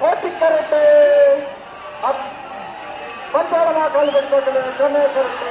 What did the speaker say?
கரட்டு பஞ்சாலமா கால் பண்ணிட்டு சொன்ன கரட்டு